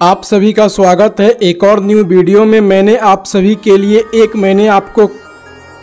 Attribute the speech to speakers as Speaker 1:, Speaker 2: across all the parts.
Speaker 1: आप सभी का स्वागत है। एक और न्यू वीडियो में मैंने आप सभी के लिए एक मैंने आपको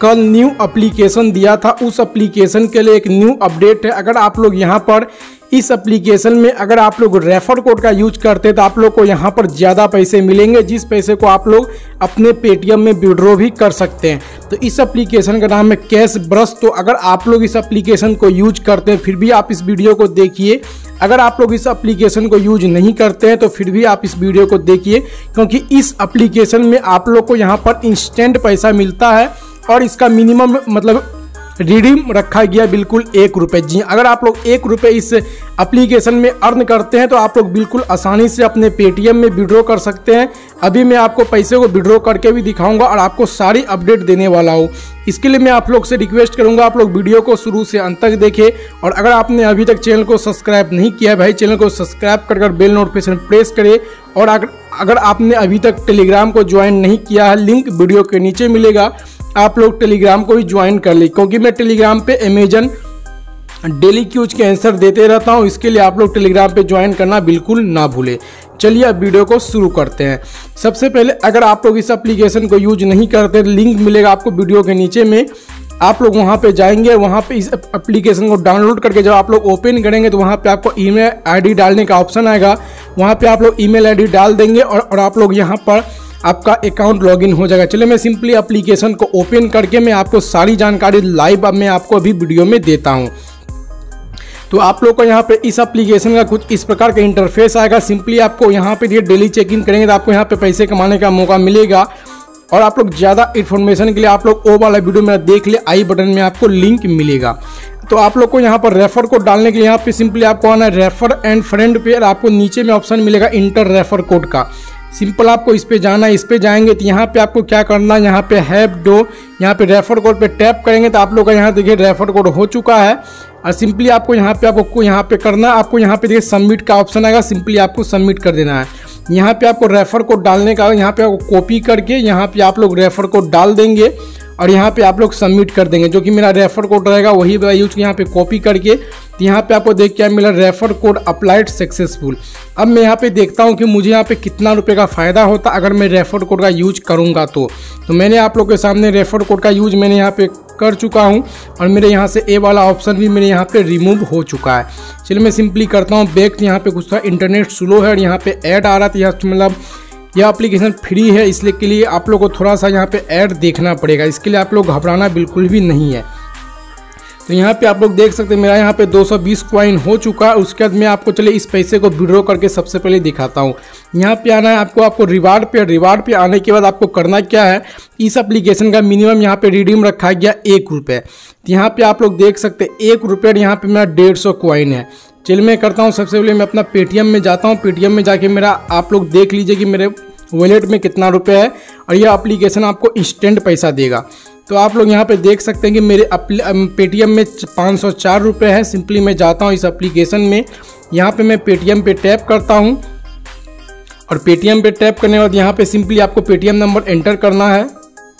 Speaker 1: कल न्यू एप्लीकेशन दिया था। उस एप्लीकेशन के लिए एक न्यू अपडेट है। अगर आप लोग यहाँ पर इस एप्लीकेशन में अगर आप लोग रेफर कोड का यूज़ करते हैं तो आप लोग को यहाँ पर ज़्यादा पैसे मिलेंगे, जिस पैसे को आप लोग अपने पेटीएम में विड्रॉ भी कर सकते हैं। तो इस एप्लीकेशन का नाम है कैश ब्रश तो अगर आप लोग इस एप्लीकेशन को यूज़ करते हैं, फिर भी आप इस वीडियो को देखिए। अगर आप लोग इस एप्लीकेशन को यूज़ नहीं करते हैं तो फिर भी आप इस वीडियो को देखिए, क्योंकि इस एप्लीकेशन में आप लोग को यहाँ पर इंस्टेंट पैसा मिलता है। और इसका मिनिमम मतलब रिडीम रखा गया बिल्कुल एक रुपये जी अगर आप लोग एक रुपये इस एप्लीकेशन में अर्न करते हैं तो आप लोग बिल्कुल आसानी से अपने पेटीएम में विड्रॉ कर सकते हैं। अभी मैं आपको पैसे को विड्रॉ करके भी दिखाऊँगा और आपको सारी अपडेट देने वाला हूँ। इसके लिए मैं आप लोग से रिक्वेस्ट करूँगा, आप लोग वीडियो को शुरू से अंत तक देखें। और अगर आपने अभी तक चैनल को सब्सक्राइब नहीं किया है भाई चैनल को सब्सक्राइब कर कर बेल नोटिफिकेशन प्रेस करें। और अगर अगर आपने अभी तक टेलीग्राम को ज्वाइन नहीं किया है लिंक वीडियो के नीचे मिलेगा। आप लोग टेलीग्राम को भी ज्वाइन कर ली क्योंकि मैं टेलीग्राम पे अमेजन डेली क्यूज के आंसर देते रहता हूँ इसके लिए आप लोग टेलीग्राम पे ज्वाइन करना बिल्कुल ना भूलें। चलिए अब वीडियो को शुरू करते हैं। सबसे पहले अगर आप लोग इस एप्लीकेशन को यूज़ नहीं करते लिंक मिलेगा आपको वीडियो के नीचे में। आप लोग वहाँ पे जाएँगे वहाँ पे इस एप्लीकेशन को डाउनलोड करके जब आप लोग ओपन करेंगे तो वहाँ पे आपको ईमेल आईडी डालने का ऑप्शन आएगा। वहाँ पे आप लोग ईमेल आईडी डाल देंगे और, और आप लोग यहाँ पर आपका अकाउंट लॉगिन हो जाएगा। चलिए मैं सिंपली एप्लीकेशन को ओपन करके मैं आपको सारी जानकारी लाइव अब मैं आपको अभी वीडियो में देता हूँ। तो आप लोग को यहाँ पे इस एप्लीकेशन का कुछ इस प्रकार का इंटरफेस आएगा। सिंपली आपको यहाँ पे ये डेली चेक इन करेंगे तो आपको यहाँ पे पैसे कमाने का मौका मिलेगा। और आप लोग ज़्यादा इन्फॉर्मेशन के लिए आप लोग ओ वाला वीडियो मेरा देख ले, आई बटन में आपको लिंक मिलेगा। तो आप लोग को यहाँ पर रेफर कोड डालने के लिए यहाँ पे सिंपली आपको आना है रेफर एंड फ्रेंड पे और आपको नीचे में ऑप्शन मिलेगा इंटर रेफर कोड का। सिंपल आपको इस पर जाना है, इस पर जाएँगे तो यहाँ पे आपको क्या करना है, यहाँ पे हैप डो यहाँ पे रेफर कोड पे टैप करेंगे तो आप लोग का यहाँ देखिए रेफर कोड हो चुका है। और सिंपली आपको यहाँ पे, आपको यहाँ पे करना आपको यहाँ पे देखिए सबमिट का ऑप्शन आएगा सिंपली आपको सबमिट कर देना है। यहाँ पे आपको रेफर कोड डालने का, यहाँ पे आपको कॉपी करके यहाँ पे आप लोग रेफर कोड डाल देंगे। और यहाँ पे आप लोग सबमिट कर देंगे। जो कि मेरा रेफर कोड रहेगा, वही मैं यूज़ यहाँ पे कॉपी करके तो यहाँ पे आपको देख क्या मिला रेफर कोड अप्लाइड सक्सेसफुल अब मैं यहाँ पे देखता हूँ कि मुझे यहाँ पे कितना रुपए का फ़ायदा होता अगर मैं रेफर कोड का यूज़ करूँगा तो। तो मैंने आप लोग के सामने रेफर कोड का यूज़ मैंने यहाँ पे कर चुका हूँ और मेरे यहाँ से ए वाला ऑप्शन भी मेरे यहाँ पे रिमूव हो चुका है। चलिए मैं सिंपली करता हूँ बैक यहाँ पे कुछ था इंटरनेट स्लो है और यहाँ पे ऐड आ रहा था, यहाँ मतलब यह एप्लीकेशन फ्री है, इसलिए के लिए आप लोग को थोड़ा सा यहाँ पे ऐड देखना पड़ेगा। इसके लिए आप लोग घबराना बिल्कुल भी नहीं है। तो यहाँ पे आप लोग देख सकते हैं, मेरा यहाँ पे 220 क्वाइन हो चुका है। उसके बाद मैं आपको चले इस पैसे को विड्रॉ करके सबसे पहले दिखाता हूँ। यहाँ पे आना है आपको आपको रिवार्ड पे रिवार्ड पे आने के बाद आपको करना क्या है, इस एप्लीकेशन का मिनिमम यहाँ पे रिडीम रखा गया एक रुपये यहाँ पे आप लोग देख सकते हैं, एक रुपये यहाँ पे मेरा डेढ़ सौ है। चलिए मैं करता हूँ, सबसे पहले मैं अपना पेटीएम में जाता हूँ। पेटीएम में जाके मेरा, आप लोग देख लीजिए कि मेरे वॉलेट में कितना रुपये है और यह एप्लीकेशन आपको इंस्टेंट पैसा देगा। तो आप लोग यहाँ पे देख सकते हैं कि मेरे पेटीएम में पाँच सौ चार रुपये है। सिंपली मैं जाता हूँ इस एप्लीकेशन में। यहाँ पे मैं पेटीएम पे टैप करता हूँ। और पेटीएम पे टैप करने के बाद यहाँ पे सिंपली आपको पेटीएम नंबर एंटर करना है।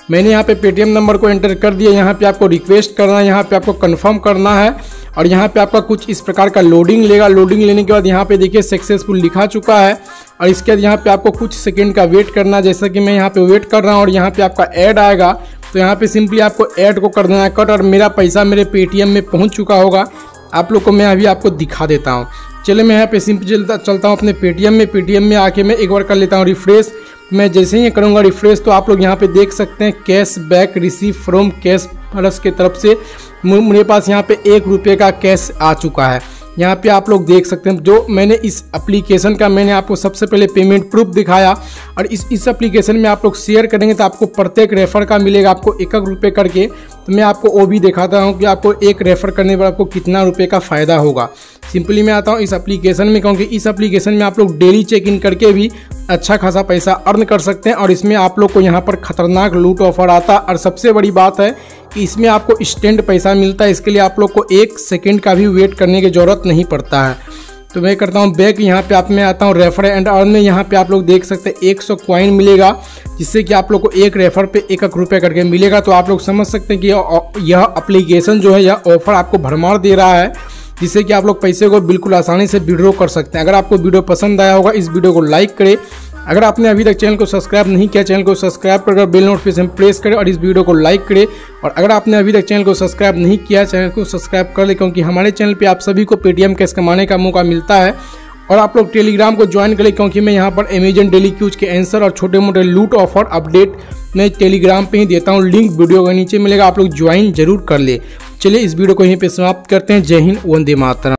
Speaker 1: मैंने यहाँ पे पेटीएम नंबर को एंटर कर दिया यहाँ पे आपको रिक्वेस्ट करना है यहाँ पे आपको कंफर्म करना है और यहाँ पे आपका कुछ इस प्रकार का लोडिंग लेगा लोडिंग लेने के बाद यहाँ पे देखिए सक्सेसफुल लिखा चुका है और इसके बाद यहाँ पे आपको कुछ सेकंड का वेट करना जैसा कि मैं यहाँ पे वेट कर रहा हूँ और यहाँ पे आपका ऐड आएगा तो यहाँ पे सिंपली आपको ऐड को कर देना है कट और मेरा पैसा मेरे पेटीएम में पहुँच चुका होगा आप लोग को मैं अभी आपको दिखा देता हूँ चले मैं यहाँ पे सिंपली चलता चलता हूँ अपने पेटीएम में पेटीएम में आके मैं एक बार कर लेता हूँ रिफ्रेश मैं जैसे ही करूँगा रिफ्रेश तो आप लोग यहाँ पे देख सकते हैं cash back receive from Cash Plus के तरफ़ से मेरे पास यहाँ पे एक रुपये का कैश आ चुका है। यहाँ पे आप लोग देख सकते हैं, जो मैंने इस एप्लीकेशन का मैंने आपको सबसे पहले पेमेंट प्रूफ दिखाया और इस इस एप्लीकेशन में आप लोग शेयर करेंगे तो आपको प्रत्येक रेफर का मिलेगा आपको एक एक रुपये करके। तो मैं आपको वो भी दिखाता हूँ कि आपको एक रेफर करने पर आपको कितना रुपये का फ़ायदा होगा। सिंपली मैं आता हूँ इस एप्लीकेशन में, क्योंकि इस एप्लीकेशन में आप लोग डेली चेक इन करके भी अच्छा खासा पैसा अर्न कर सकते हैं, और इसमें आप लोग को यहाँ पर खतरनाक लूट ऑफ़र आता और सबसे बड़ी बात है कि इसमें आपको स्टैंड पैसा मिलता है, इसके लिए आप लोग को एक सेकेंड का भी वेट करने की ज़रूरत नहीं पड़ता है। तो मैं करता हूँ बैक यहाँ पे आप मैं आता हूँ रेफर एंड अर्न में, यहाँ पे आप लोग देख सकते हैं एक सौ क्वाइन मिलेगा, जिससे कि आप लोग को एक रेफर पे एक एक रुपये करके मिलेगा। तो आप लोग समझ सकते हैं कि यह एप्लीकेशन जो है, यह ऑफ़र आपको भरमार दे रहा है। जिससे कि आप लोग पैसे को बिल्कुल आसानी से विड्रॉ कर सकते हैं। अगर आपको वीडियो पसंद आया होगा, इस वीडियो को लाइक करें। अगर आपने अभी तक चैनल को सब्सक्राइब नहीं किया, चैनल को सब्सक्राइब कर बेल नोटिफिकेशन प्रेस करें और इस वीडियो को लाइक करें। और अगर आपने अभी तक चैनल को सब्सक्राइब नहीं किया, चैनल को सब्सक्राइब कर ले, क्योंकि हमारे चैनल पर आप सभी को पेटीएम कैश कमाने का मौका मिलता है। और आप लोग टेलीग्राम को ज्वाइन करें, क्योंकि मैं यहाँ पर अमेजन डेली क्यूज के आंसर और छोटे मोटे लूट ऑफ़र अपडेट मैं टेलीग्राम पे ही देता हूँ। लिंक वीडियो के नीचे मिलेगा, आप लोग ज्वाइन ज़रूर कर ले। चलिए इस वीडियो को यहीं पे समाप्त करते हैं। जय हिंद वंदे मातरम।